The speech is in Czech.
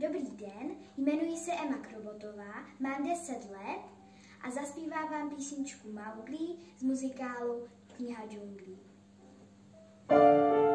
Dobrý den, jmenuji se Emma Krobotová, mám 10 let a zaspívám vám písničku Mowgli z muzikálu Kniha džunglí. thank you